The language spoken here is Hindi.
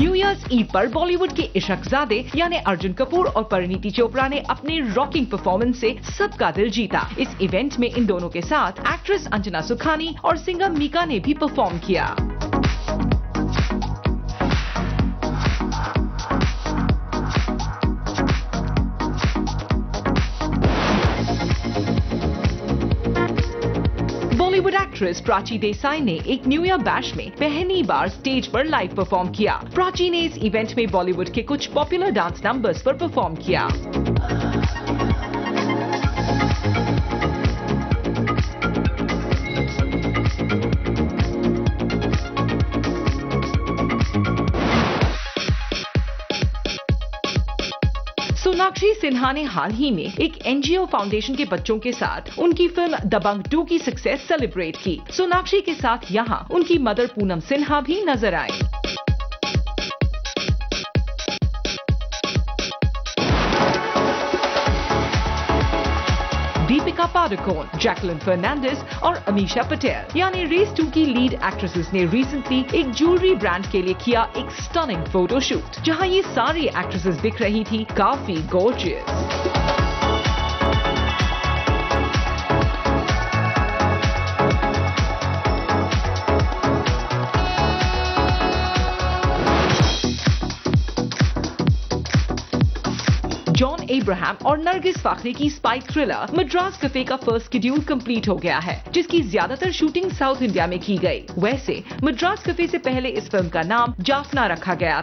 क्रिसमस ईव पर बॉलीवुड के इशक जादे, यानी अर्जुन कपूर और परिणीति चोपड़ा ने अपने रॉकिंग परफॉर्मेंस से सबका दिल जीता। इस इवेंट में इन दोनों के साथ एक्ट्रेस अंजना सुखानी और सिंगर मीका ने भी परफॉर्म किया। एक्ट्रेस प्राची देसाई ने एक न्यू ईयर बैश में पहली बार स्टेज पर लाइव परफॉर्म किया। प्राची ने इस इवेंट में बॉलीवुड के कुछ पॉपुलर डांस नंबर्स पर परफॉर्म किया। सोनाक्षी सिन्हा ने हाल ही में एक एनजीओ फाउंडेशन के बच्चों के साथ उनकी फ़िल्म दबंग टू की सक्सेस सेलिब्रेट की। सोनाक्षी के साथ यहाँ उनकी मदर पूनम सिन्हा भी नज़र आई दीपिका पादुकोण जैकलिन फर्नांडिस और अमीशा पटेल यानी रेस टू की लीड एक्ट्रेसेस ने रिसेंटली एक ज्वेलरी ब्रांड के लिए किया एक स्टनिंग फोटोशूट जहाँ ये सारी एक्ट्रेसेस दिख रही थी काफ़ी गोर्जियस जॉन एब्राहम और नरगिस फाखरी की स्पाइक थ्रिलर मद्रास कफे का फ़र्स्ट शेड्यूल कंप्लीट हो गया है, जिसकी ज़्यादातर शूटिंग साउथ इंडिया में की गई। वैसे मद्रास कफे से पहले इस फ़िल्म का नाम जाफना रखा गया